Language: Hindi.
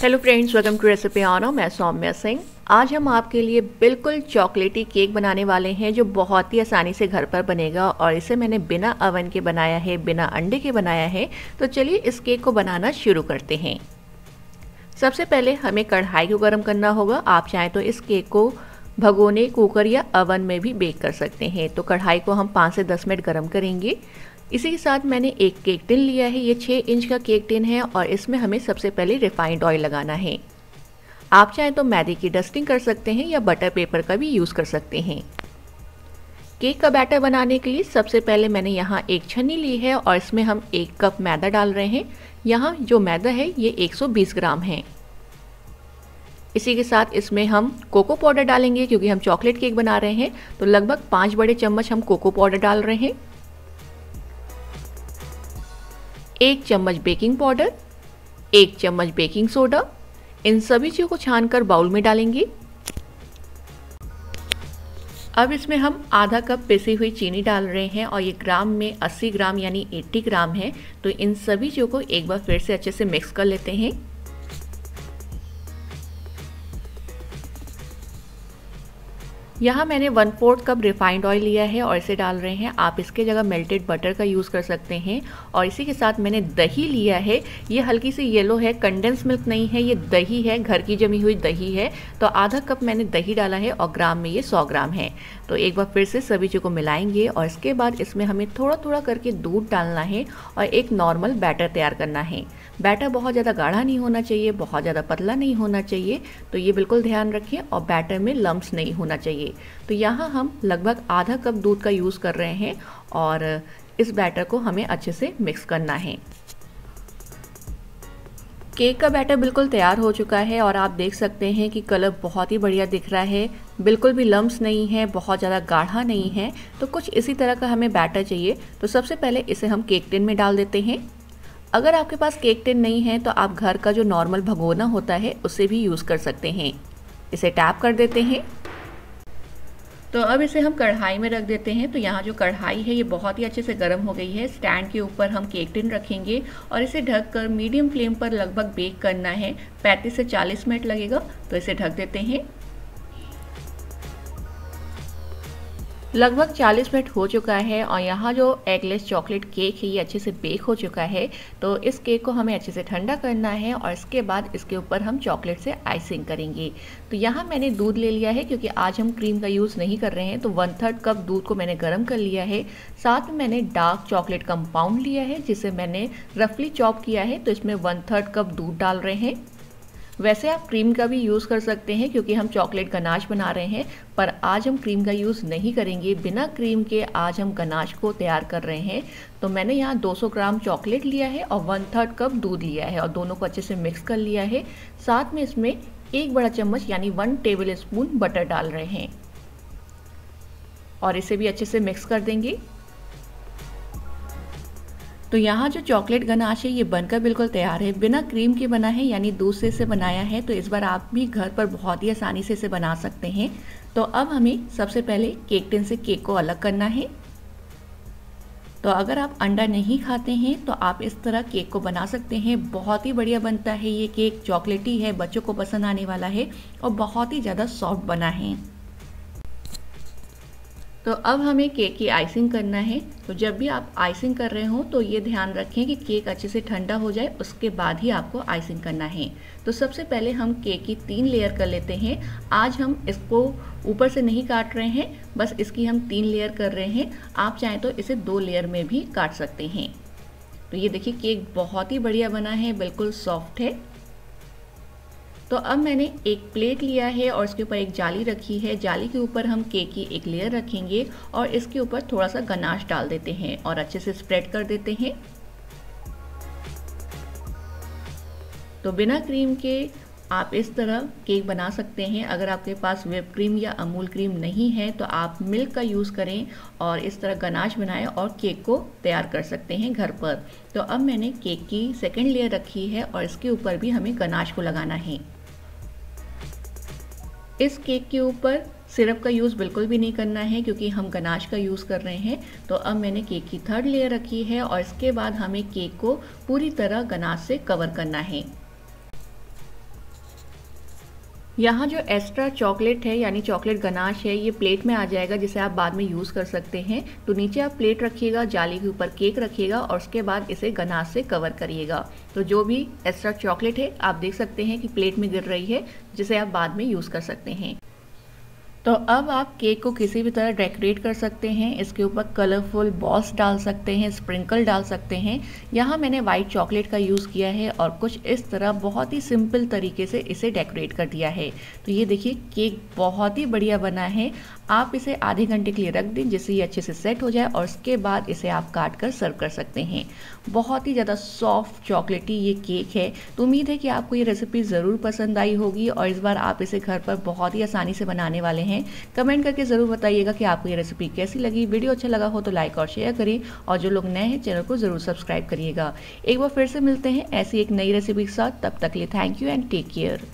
Hello friends welcome to recipe आनो मैं सौम्या सिंह। आज हम आपके लिए बिल्कुल चॉकलेटी केक बनाने वाले हैं, जो बहुत ही आसानी से घर पर बनेगा और इसे मैंने बिना अवन के बनाया है, बिना अंडे के बनाया है। तो चलिए इस केक को बनाना शुरू करते हैं। सबसे पहले हमें कढ़ाई को गर्म करना होगा। आप चाहें तो इस केक को भगोने, कुकर या अवन में भी बेक कर सकते हैं। तो कढ़ाई को हम पाँच से दस मिनट गर्म करेंगे। इसी के साथ मैंने एक केक टिन लिया है। ये छः इंच का केक टिन है और इसमें हमें सबसे पहले रिफाइंड ऑयल लगाना है। आप चाहें तो मैदे की डस्टिंग कर सकते हैं या बटर पेपर का भी यूज़ कर सकते हैं। केक का बैटर बनाने के लिए सबसे पहले मैंने यहाँ एक छन्नी ली है और इसमें हम एक कप मैदा डाल रहे हैं। यहाँ जो मैदा है, ये 120 ग्राम है। इसी के साथ इसमें हम कोको पाउडर डालेंगे क्योंकि हम चॉकलेट केक बना रहे हैं। तो लगभग पाँच बड़े चम्मच हम कोको पाउडर डाल रहे हैं। एक चम्मच बेकिंग पाउडर एक चम्मच बेकिंग सोडा इन सभी चीज़ों को छानकर बाउल में डालेंगे। अब इसमें हम आधा कप पिसी हुई चीनी डाल रहे हैं और ये ग्राम में 80 ग्राम यानी 80 ग्राम है तो इन सभी चीज़ों को एक बार फिर से अच्छे से मिक्स कर लेते हैं। यहाँ मैंने one fourth cup refined oil लिया है और इसे डाल रहे हैं। आप इसके जगह मेल्टेड बटर का यूज़ कर सकते हैं। और इसी के साथ मैंने दही लिया है। ये हल्की सी येलो है कंडेंस मिल्क नहीं है, ये दही है, घर की जमी हुई दही है। तो आधा कप मैंने दही डाला है और ग्राम में ये सौ ग्राम है। तो एक बार फिर से सभी चीज़ों को मिलाएँगे और इसके बाद इसमें हमें थोड़ा थोड़ा करके दूध डालना है और एक नॉर्मल बैटर तैयार करना है। बैटर बहुत ज़्यादा गाढ़ा नहीं होना चाहिए, बहुत ज़्यादा पतला नहीं होना चाहिए तो ये बिल्कुल ध्यान रखें और बैटर में लम्ब नहीं होना चाहिए। तो यहाँ हम लगभग आधा कप दूध का यूज़ कर रहे हैं और इस बैटर को हमें अच्छे से मिक्स करना है। केक का बैटर बिल्कुल तैयार हो चुका है और आप देख सकते हैं कि कलर बहुत ही बढ़िया दिख रहा है। बिल्कुल भी लम्स नहीं है, बहुत ज़्यादा गाढ़ा नहीं है। तो कुछ इसी तरह का हमें बैटर चाहिए। तो सबसे पहले इसे हम केक टिन में डाल देते हैं। अगर आपके पास केक टिन नहीं है तो आप घर का जो नॉर्मल भगोना होता है, उसे भी यूज़ कर सकते हैं। इसे टैप कर देते हैं। तो अब इसे हम कढ़ाई में रख देते हैं। तो यहाँ जो कढ़ाई है, ये बहुत ही अच्छे से गर्म हो गई है। स्टैंड के ऊपर हम केक टिन रखेंगे और इसे ढककर मीडियम फ्लेम पर लगभग बेक करना है। 35 से 40 मिनट लगेगा तो इसे ढक देते हैं। लगभग 40 मिनट हो चुका है और यहाँ जो एगलेस चॉकलेट केक है, ये अच्छे से बेक हो चुका है। तो इस केक को हमें अच्छे से ठंडा करना है और इसके बाद इसके ऊपर हम चॉकलेट से आइसिंग करेंगे। तो यहाँ मैंने दूध ले लिया है क्योंकि आज हम क्रीम का यूज़ नहीं कर रहे हैं तो वन थर्ड कप दूध को मैंने गर्म कर लिया है। साथ में मैंने डार्क चॉकलेट कंपाउंड लिया है, जिसे मैंने रफली चॉप किया है। तो इसमें वन थर्ड कप दूध डाल रहे हैं। वैसे आप क्रीम का भी यूज़ कर सकते हैं क्योंकि हम चॉकलेट गनाश बना रहे हैं, पर आज हम क्रीम का यूज़ नहीं करेंगे। बिना क्रीम के आज हम गनाश को तैयार कर रहे हैं। तो मैंने यहाँ 200 ग्राम चॉकलेट लिया है और वन थर्ड कप दूध लिया है और दोनों को अच्छे से मिक्स कर लिया है। साथ में इसमें एक बड़ा चम्मच यानी वन टेबल स्पून बटर डाल रहे हैं। और इसे भी अच्छे से मिक्स कर देंगे। तो यहाँ जो चॉकलेट गनाश है, ये बनकर बिल्कुल तैयार है। बिना क्रीम के बना है, यानी दूध से बनाया है तो इस बार आप भी घर पर बहुत ही आसानी से इसे बना सकते हैं। तो अब हमें सबसे पहले केक टिन से केक को अलग करना है। तो अगर आप अंडा नहीं खाते हैं तो आप इस तरह केक को बना सकते हैं। बहुत ही बढ़िया बनता है ये केक, चॉकलेटी है, बच्चों को पसंद आने वाला है और बहुत ही ज़्यादा सॉफ्ट बना है। तो अब हमें केक की आइसिंग करना है। तो जब भी आप आइसिंग कर रहे हो तो ये ध्यान रखें कि केक अच्छे से ठंडा हो जाए, उसके बाद ही आपको आइसिंग करना है। तो सबसे पहले हम केक की तीन लेयर कर लेते हैं। आज हम इसको ऊपर से नहीं काट रहे हैं, बस इसकी हम तीन लेयर कर रहे हैं। आप चाहें तो इसे दो लेयर में भी काट सकते हैं। तो ये देखिए केक बहुत ही बढ़िया बना है, बिल्कुल सॉफ्ट है। तो अब मैंने एक प्लेट लिया है और इसके ऊपर एक जाली रखी है। जाली के ऊपर हम केक की एक लेयर रखेंगे और इसके ऊपर थोड़ा सा गनाश डाल देते हैं और अच्छे से स्प्रेड कर देते हैं। तो बिना क्रीम के आप इस तरह केक बना सकते हैं। अगर आपके पास वेब क्रीम या अमूल क्रीम नहीं है तो आप मिल्क का यूज़ करें और इस तरह गनाश बनाएँ और केक को तैयार कर सकते हैं घर पर। तो अब मैंने केक की सेकेंड लेयर रखी है और इसके ऊपर भी हमें गनाश को लगाना है। इस केक के ऊपर सिरप का यूज़ बिल्कुल भी नहीं करना है, क्योंकि हम गनाश का यूज़ कर रहे हैं। तो अब मैंने केक की थर्ड लेयर रखी है और इसके बाद हमें केक को पूरी तरह गनाश से कवर करना है। यहाँ जो एक्स्ट्रा चॉकलेट है, यानी चॉकलेट गनाश है, ये प्लेट में आ जाएगा, जिसे आप बाद में यूज़ कर सकते हैं। तो नीचे आप प्लेट रखिएगा, जाली के ऊपर केक रखिएगा और उसके बाद इसे गनाश से कवर करिएगा। तो जो भी एक्स्ट्रा चॉकलेट है, आप देख सकते हैं कि प्लेट में गिर रही है, जिसे आप बाद में यूज़ कर सकते हैं। तो अब आप केक को किसी भी तरह डेकोरेट कर सकते हैं, इसके ऊपर कलरफुल बॉस डाल सकते हैं स्प्रिंकल डाल सकते हैं। यहाँ मैंने वाइट चॉकलेट का यूज़ किया है और कुछ इस तरह बहुत ही सिंपल तरीके से इसे डेकोरेट कर दिया है। तो ये देखिए केक बहुत ही बढ़िया बना है। आप इसे आधे घंटे के लिए रख दें जिससे ये अच्छे से सेट हो जाए और उसके बाद इसे आप काट कर सर्व कर सकते हैं। बहुत ही ज़्यादा सॉफ्ट चॉकलेटी ये केक है। तो उम्मीद है कि आपको ये रेसिपी ज़रूर पसंद आई होगी और इस बार आप इसे घर पर बहुत ही आसानी से बनाने वाले हैं। कमेंट करके ज़रूर बताइएगा कि आपको ये रेसिपी कैसी लगी। वीडियो अच्छा लगा हो तो लाइक और शेयर करें और जो लोग नए हैं, चैनल को ज़रूर सब्सक्राइब करिएगा। एक बार फिर से मिलते हैं ऐसी एक नई रेसिपी के साथ। तब तक लिए thank you and take care